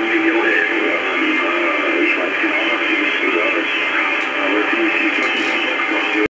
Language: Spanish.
millones.